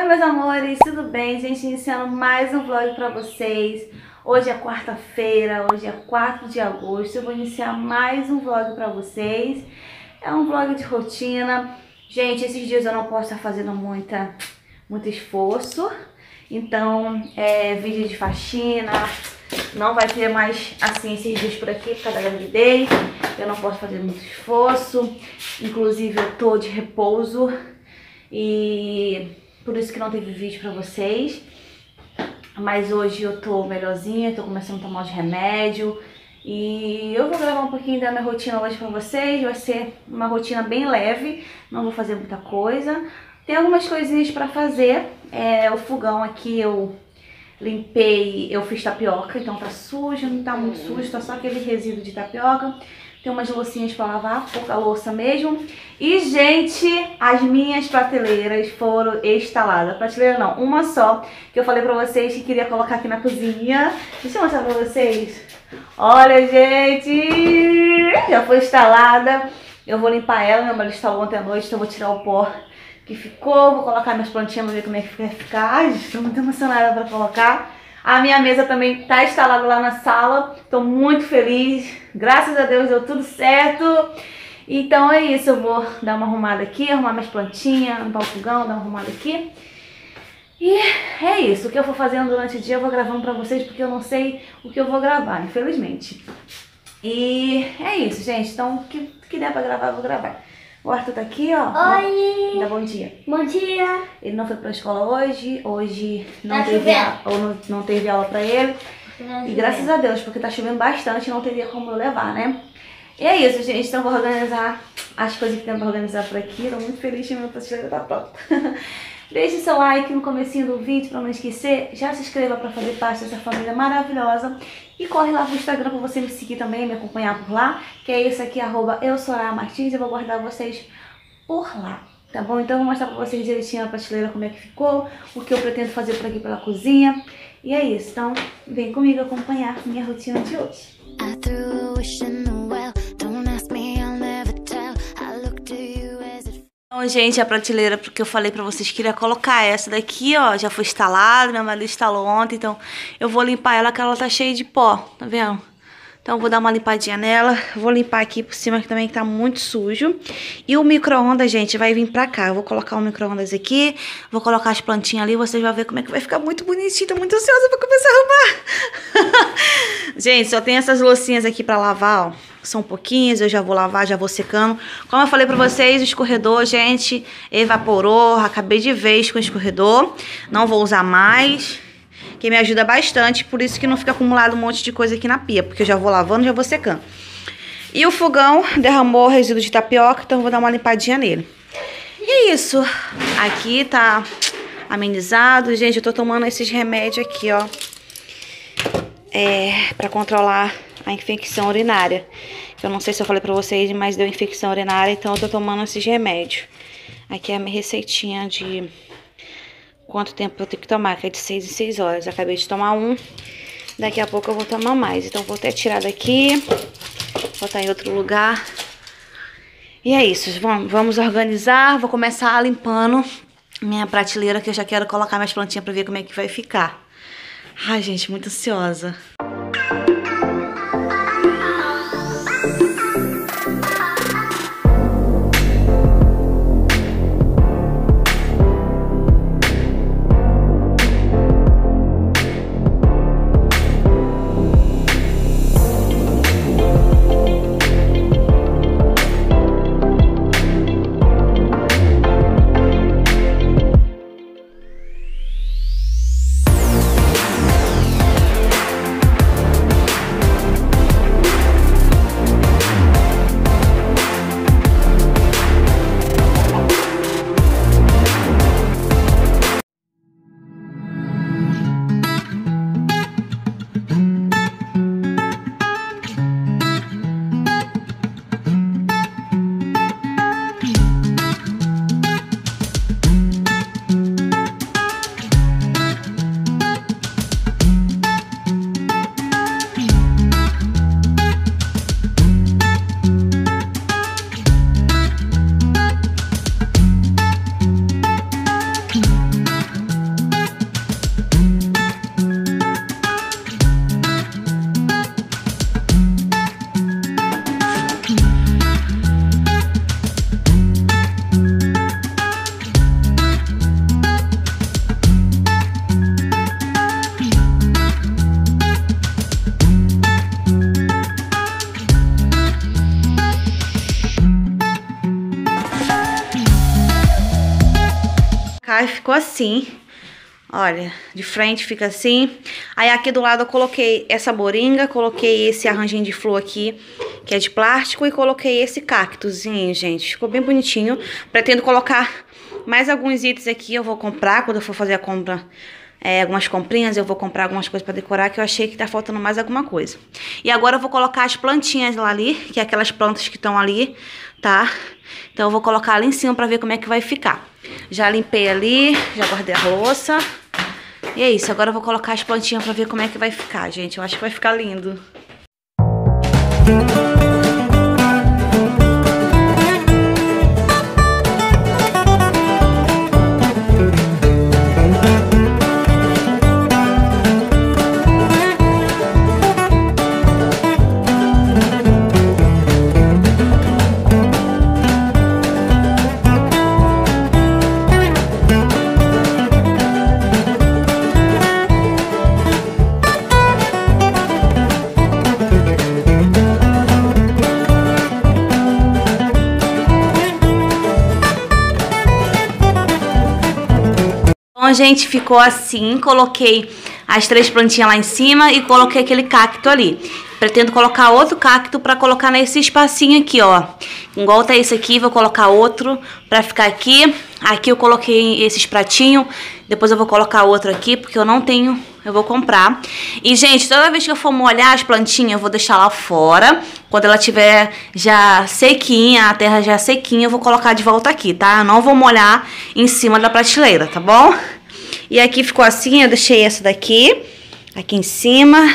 Oi meus amores, tudo bem? Gente, iniciando mais um vlog pra vocês. Hoje é quarta-feira, hoje é 4 de agosto. Eu vou iniciar mais um vlog pra vocês. É um vlog de rotina. Gente, esses dias eu não posso estar fazendo muita, muito esforço. Então, é vídeo de faxina, não vai ter mais assim esses dias por aqui por causa da gravidez. Eu não posso fazer muito esforço. Inclusive eu tô de repouso. E por isso que não teve vídeo pra vocês. Mas hoje eu tô melhorzinha, tô começando a tomar os remédios. E eu vou gravar um pouquinho da minha rotina hoje pra vocês. Vai ser uma rotina bem leve, não vou fazer muita coisa. Tem algumas coisinhas pra fazer. É, o fogão aqui eu limpei, eu fiz tapioca, então tá sujo, não tá muito sujo, tá só aquele resíduo de tapioca. Tem umas loucinhas pra lavar, pouca louça mesmo. E, gente, as minhas prateleiras foram instaladas. Prateleira não, uma só, que eu falei pra vocês que queria colocar aqui na cozinha. Deixa eu mostrar pra vocês. Olha, gente, já foi instalada. Eu vou limpar ela, minha mãe instalou ontem à noite, então eu vou tirar o pó que ficou. Vou colocar minhas plantinhas ver como é que vai ficar. Ai, estou muito emocionada pra colocar. A minha mesa também tá instalada lá na sala. Tô muito feliz. Graças a Deus deu tudo certo. Então é isso, eu vou dar uma arrumada aqui, arrumar minhas plantinhas, limpar o dar uma arrumada aqui. E é isso, o que eu vou fazendo durante o dia eu vou gravando pra vocês, porque eu não sei o que eu vou gravar, infelizmente. E é isso, gente, então o que, que der pra gravar, eu vou gravar. O Arthur tá aqui, ó. Oi! Dá bom dia. Bom dia! Ele não foi pra escola hoje, hoje não, Tá teve, a- ou não, não teve aula pra ele. E graças a Deus, porque tá chovendo bastante, não teria como eu levar, né? E é isso, gente. Então vou organizar as coisas que tem pra organizar por aqui. Tô muito feliz que minha prateleira tá pronta. Deixe seu like no comecinho do vídeo pra não esquecer. Já se inscreva pra fazer parte dessa família maravilhosa. E corre lá pro Instagram pra você me seguir também, me acompanhar por lá. Que é esse aqui, arroba eu sou a Martins. Eu vou guardar vocês por lá. Tá bom? Então eu vou mostrar pra vocês direitinho a prateleira como é que ficou, o que eu pretendo fazer por aqui pela cozinha. E é isso. Então vem comigo acompanhar minha rotina de hoje. I Então, gente, a prateleira, porque eu falei pra vocês que queria colocar essa daqui, ó, já foi instalada, minha marido instalou ontem, então eu vou limpar ela, que ela tá cheia de pó, tá vendo? Então eu vou dar uma limpadinha nela, vou limpar aqui por cima que também tá muito sujo. E o micro-ondas, gente, vai vir pra cá. Eu vou colocar o micro-ondas aqui, vou colocar as plantinhas ali, vocês vão ver como é que vai ficar muito bonitinho. Tô muito ansiosa pra começar a arrumar. gente, só tem essas loucinhas aqui pra lavar, ó. São pouquinhas, eu já vou lavar, já vou secando. Como eu falei pra vocês, o escorredor, gente, evaporou. Acabei de vez com o escorredor. Não vou usar mais que me ajuda bastante, por isso que não fica acumulado um monte de coisa aqui na pia, porque eu já vou lavando, já vou secando. E o fogão derramou resíduo de tapioca, então vou dar uma limpadinha nele. E é isso. Aqui tá amenizado. Gente, eu tô tomando esses remédios aqui, ó. É, pra controlar a infecção urinária. Eu não sei se eu falei pra vocês, mas deu infecção urinária, então eu tô tomando esses remédios. Aqui é a minha receitinha de quanto tempo eu tenho que tomar, que é de 6 em 6 horas. Eu acabei de tomar um, daqui a pouco eu vou tomar mais. Então vou até tirar daqui, botar em outro lugar. E é isso, vamos, vamos organizar. Vou começar limpando minha prateleira, que eu já quero colocar minhas plantinhas pra ver como é que vai ficar. Ai, gente, muito ansiosa. Ficou assim. Olha, de frente fica assim. Aí aqui do lado eu coloquei essa moringa, coloquei esse arranjinho de flor aqui, que é de plástico, e coloquei esse cactozinho, gente. Ficou bem bonitinho. Pretendo colocar mais alguns itens aqui, eu vou comprar quando eu for fazer a compra é, algumas comprinhas, eu vou comprar algumas coisas para decorar que eu achei que tá faltando mais alguma coisa. E agora eu vou colocar as plantinhas lá ali, que é aquelas plantas que estão ali, tá? Então eu vou colocar ali em cima para ver como é que vai ficar. Já limpei ali, já guardei a louça. E é isso, agora eu vou colocar as plantinhas para ver como é que vai ficar, gente. Eu acho que vai ficar lindo. Música Então, gente, ficou assim. Coloquei as três plantinhas lá em cima e coloquei aquele cacto ali. Pretendo colocar outro cacto para colocar nesse espacinho aqui, ó. Igual tá esse aqui, vou colocar outro para ficar aqui. Aqui eu coloquei esses pratinhos. Depois eu vou colocar outro aqui, porque eu não tenho, eu vou comprar. E, gente, toda vez que eu for molhar as plantinhas, eu vou deixar lá fora. Quando ela tiver já sequinha, a terra já sequinha, eu vou colocar de volta aqui, tá? Eu não vou molhar em cima da prateleira, tá bom? E aqui ficou assim, eu deixei essa daqui, aqui em cima.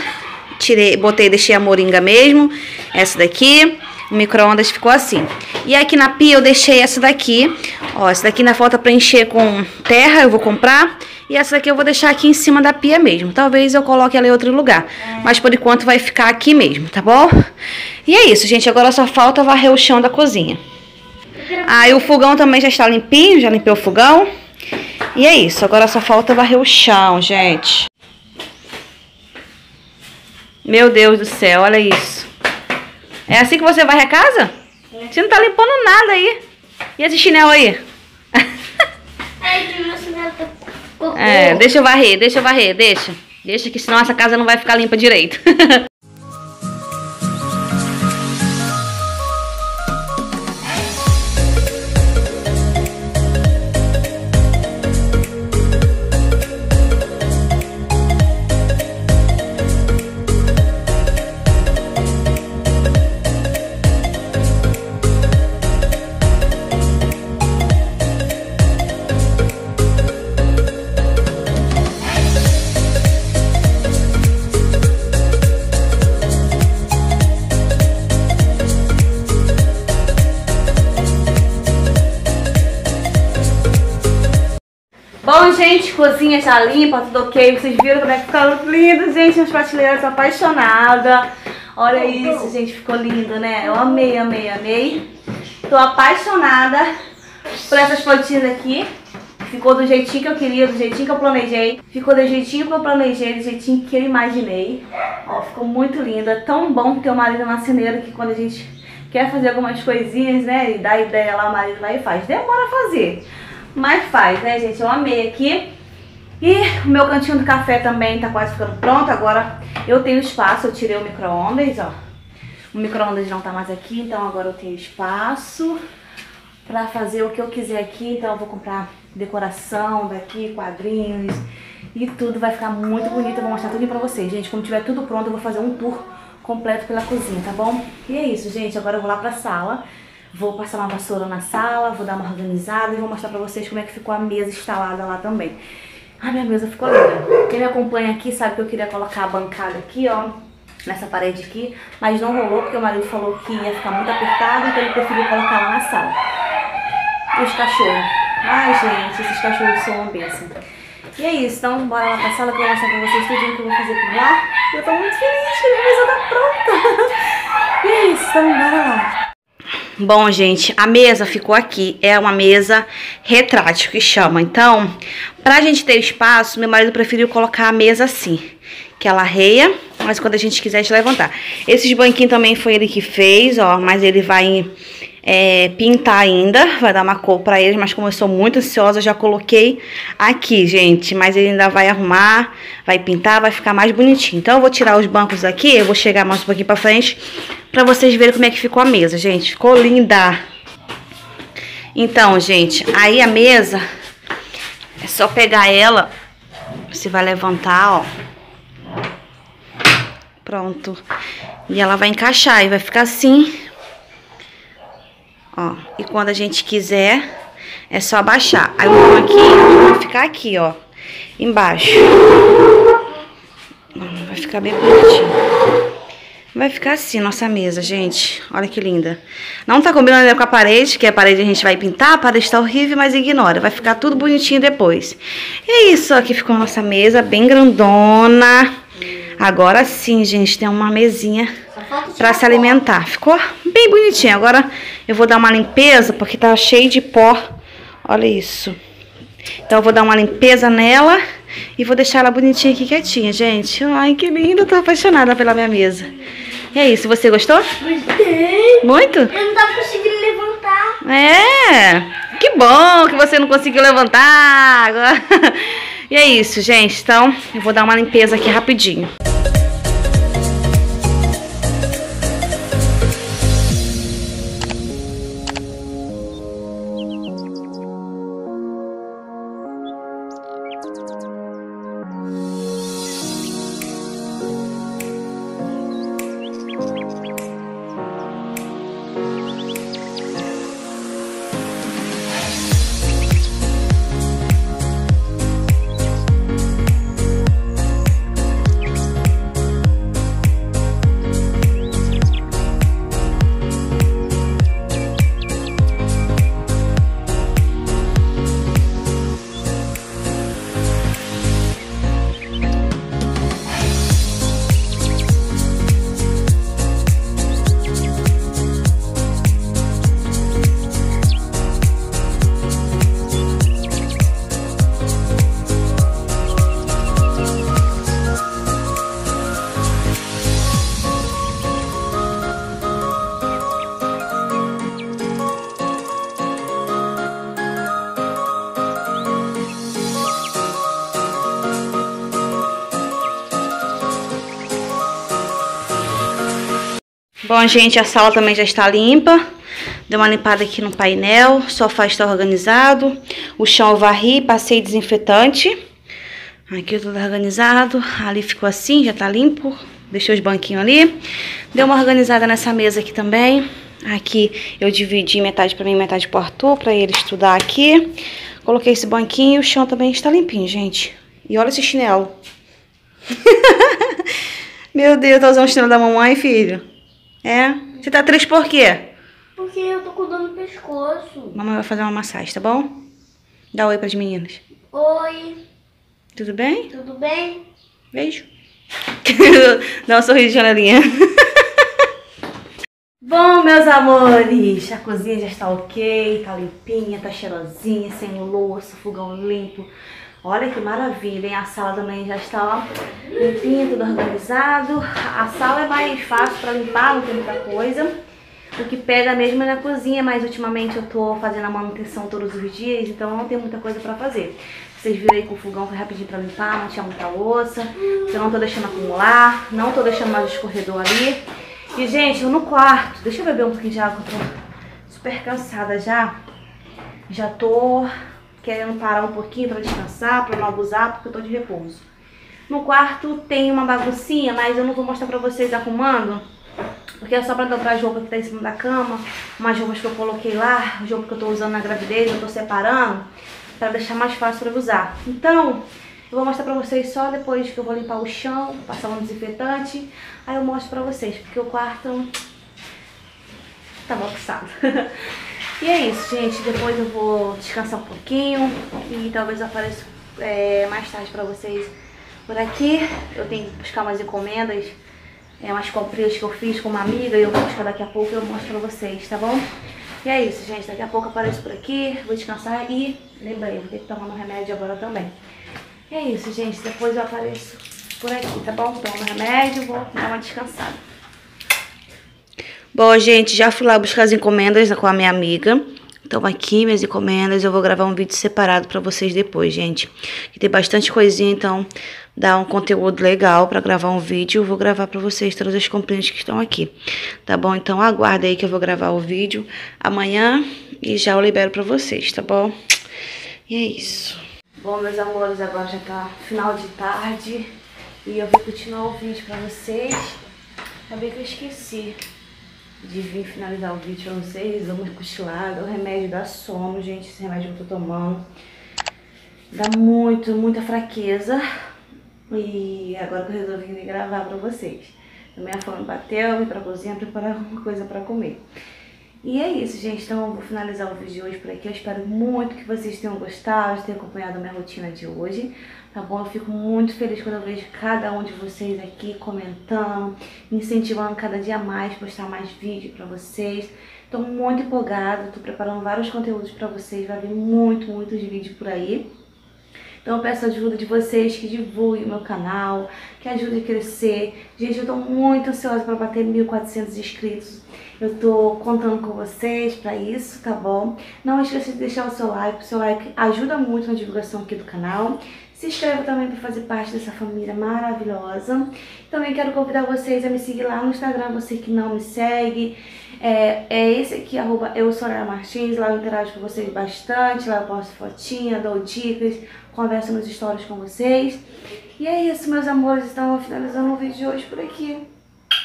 Tirei, botei, deixei a moringa mesmo. Essa daqui. O micro-ondas ficou assim. E aqui na pia eu deixei essa daqui. Ó, essa daqui ainda falta preencher com terra, eu vou comprar. E essa daqui eu vou deixar aqui em cima da pia mesmo. Talvez eu coloque ela em outro lugar. Mas por enquanto vai ficar aqui mesmo, tá bom? E é isso, gente. Agora só falta varrer o chão da cozinha. Aí ah, o fogão também já está limpinho. Já limpei o fogão. E é isso, agora só falta varrer o chão, gente. Meu Deus do céu, olha isso. É assim que você varre a casa? É. Você não tá limpando nada aí. E esse chinelo aí? É, deixa eu varrer, deixa eu varrer, deixa. Deixa que senão essa casa não vai ficar limpa direito. Bom, gente, cozinha já limpa, tudo ok. Vocês viram como é que ficou lindo, gente. As prateleiras, apaixonada. Olha isso, gente, ficou lindo, né? Eu amei, amei, amei. Tô apaixonada por essas plantinhas aqui. Ficou do jeitinho que eu queria, do jeitinho que eu planejei. Ficou do jeitinho que eu planejei, do jeitinho que eu imaginei. Ó, ficou muito linda. É tão bom ter o marido marceneiro que quando a gente quer fazer algumas coisinhas, né? E dá ideia lá, o marido vai e faz. Demora a fazer mas faz, né, gente? Eu amei aqui. E o meu cantinho do café também tá quase ficando pronto. Agora eu tenho espaço, eu tirei o micro-ondas, ó. O micro-ondas não tá mais aqui, então agora eu tenho espaço pra fazer o que eu quiser aqui. Então eu vou comprar decoração daqui, quadrinhos e tudo. Vai ficar muito bonito, eu vou mostrar tudo pra vocês. Gente, quando tiver tudo pronto, eu vou fazer um tour completo pela cozinha, tá bom? E é isso, gente. Agora eu vou lá pra sala Vou passar uma vassoura na sala, vou dar uma organizada e vou mostrar pra vocês como é que ficou a mesa instalada lá também. A minha mesa ficou linda. Quem me acompanha aqui sabe que eu queria colocar a bancada aqui, ó, nessa parede aqui, mas não rolou porque o marido falou que ia ficar muito apertado, então ele preferiu colocar lá na sala. E os cachorros. Ai, gente, esses cachorros são uma benção. E é isso, então bora lá pra sala que eu vou mostrar pra vocês tudo que eu vou fazer por lá. Eu tô muito feliz a mesa tá pronta. E é isso, então bora lá. Bom, gente, a mesa ficou aqui. É uma mesa retrátil que chama. Então, pra gente ter espaço, meu marido preferiu colocar a mesa assim. Que ela reia, mas quando a gente quiser, a gente levantar. Esses banquinhos também foi ele que fez, ó. Mas ele vai é, pintar ainda, vai dar uma cor pra eles, mas como eu sou muito ansiosa, já coloquei aqui, gente. Mas ele ainda vai arrumar, vai pintar, vai ficar mais bonitinho. Então eu vou tirar os bancos aqui, eu vou chegar mais um pouquinho pra frente, pra vocês verem como é que ficou a mesa, gente. Ficou linda! Então, gente, aí a mesa, é só pegar ela, você vai levantar, ó. Pronto. E ela vai encaixar e vai ficar assim, Ó, e quando a gente quiser, é só abaixar. Aí o banquinho vai ficar aqui, ó, embaixo. Vai ficar bem bonitinho. Vai ficar assim nossa mesa, gente. Olha que linda. Não tá combinando com a parede, que a parede a gente vai pintar. A parede tá horrível, mas ignora. Vai ficar tudo bonitinho depois. E é isso, aqui ficou a nossa mesa, bem grandona. Agora sim, gente, tem uma mesinha para se alimentar. Ficou bem bonitinho. Agora eu vou dar uma limpeza, porque tá cheio de pó. Olha isso. Então eu vou dar uma limpeza nela e vou deixar ela bonitinha aqui, quietinha, gente. Ai, que linda. Tô apaixonada pela minha mesa. E é isso. Você gostou? Gostei. Muito? Eu não tava conseguindo levantar. É. Que bom que você não conseguiu levantar. Agora... E é isso, gente. Então, eu vou dar uma limpeza aqui rapidinho. Bom, gente, a sala também já está limpa. Deu uma limpada aqui no painel, o sofá está organizado. O chão eu varri, passei desinfetante. Aqui tudo organizado. Ali ficou assim, já tá limpo. Deixei os banquinhos ali. Deu uma organizada nessa mesa aqui também. Aqui eu dividi metade para mim, metade pro Arthur, para ele estudar aqui. Coloquei esse banquinho, o chão também está limpinho, gente. E olha esse chinelo. Meu Deus, tá usando o chinelo da mamãe, filho. É? Você tá triste por quê? Porque eu tô com dor no pescoço. Mamãe vai fazer uma massagem, tá bom? Dá um oi pras meninas. Oi, Tudo bem? tudo bem? Beijo. Dá um sorriso, janelinha. Bom, meus amores, a cozinha já está ok, tá limpinha, tá cheirosinha, sem louça, fogão limpo. Olha que maravilha, hein? A sala também já está ó, limpinha, tudo organizado. A sala é mais fácil para limpar, não tem muita coisa. O que pega mesmo é na cozinha, mas ultimamente eu tô fazendo a manutenção todos os dias, então não tem muita coisa pra fazer. Vocês viram aí que o fogão foi rapidinho pra limpar, não tinha muita louça. Eu não tô deixando acumular, não tô deixando mais o escorredor ali. E, gente, eu no quarto, deixa eu beber um pouquinho de água, eu tô super cansada já. Já tô querendo parar um pouquinho pra descansar, pra não abusar, porque eu tô de repouso. No quarto tem uma baguncinha, mas eu não vou mostrar pra vocês arrumando, porque é só pra dobrar as roupas que tá em cima da cama, umas roupas que eu coloquei lá, as roupas que eu tô usando na gravidez, eu tô separando, pra deixar mais fácil pra usar. Então, eu vou mostrar pra vocês só depois que eu vou limpar o chão, passar um desinfetante, aí eu mostro pra vocês, porque o quarto tá bagunçado. e é isso, gente, depois eu vou descansar um pouquinho e talvez eu apareça é, mais tarde pra vocês por aqui. Eu tenho que buscar umas encomendas, é, umas comprinhas que eu fiz com uma amiga e eu vou buscar daqui a pouco e eu mostro pra vocês, tá bom? E é isso, gente. Daqui a pouco eu apareço por aqui, vou descansar e lembrei, vou ter que tomar meu remédio agora também. É isso, gente. Depois eu apareço por aqui, tá bom? Tomo remédio, vou dar uma descansada. Bom, gente, já fui lá buscar as encomendas com a minha amiga. Então aqui minhas encomendas, eu vou gravar um vídeo separado pra vocês depois, gente. Que tem bastante coisinha, então dá um conteúdo legal pra gravar um vídeo. Eu vou gravar pra vocês todas as comprinhas que estão aqui. Tá bom? Então aguarda aí que eu vou gravar o vídeo amanhã e já eu libero pra vocês, tá bom? E é isso. Bom, meus amores, agora já tá final de tarde e eu vou continuar o vídeo pra vocês. Acabei que eu esqueci de vir finalizar o vídeo pra vocês. Dou uma cochilada, o remédio dá sono, gente, esse remédio que eu tô tomando. Dá muito, muita fraqueza. E agora que eu resolvi vir gravar pra vocês. Minha fome bateu, vim pra cozinha preparar alguma coisa pra comer. E é isso, gente. Então eu vou finalizar o vídeo de hoje por aqui. Eu espero muito que vocês tenham gostado, ter acompanhado a minha rotina de hoje. Tá bom? Eu fico muito feliz quando eu vejo cada um de vocês aqui comentando, incentivando cada dia mais, postar mais vídeo pra vocês. Tô muito empolgada, tô preparando vários conteúdos pra vocês. Vai vir muito, muitos vídeos por aí. Então eu peço a ajuda de vocês que divulguem o meu canal, que ajudem a crescer. Gente, eu tô muito ansiosa para bater 1.400 inscritos. Eu tô contando com vocês para isso, tá bom? Não esqueça de deixar o seu like, o seu like ajuda muito na divulgação aqui do canal. Se inscreva também para fazer parte dessa família maravilhosa. Também quero convidar vocês a me seguir lá no Instagram, você que não me segue. É, é esse aqui, arroba eu Martins, lá eu interajo com vocês bastante, lá eu posto fotinha, dou dicas, converso nos stories com vocês. E é isso, meus amores, então finalizando o vídeo de hoje por aqui.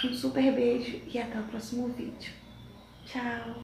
Um super beijo e até o próximo vídeo. Tchau!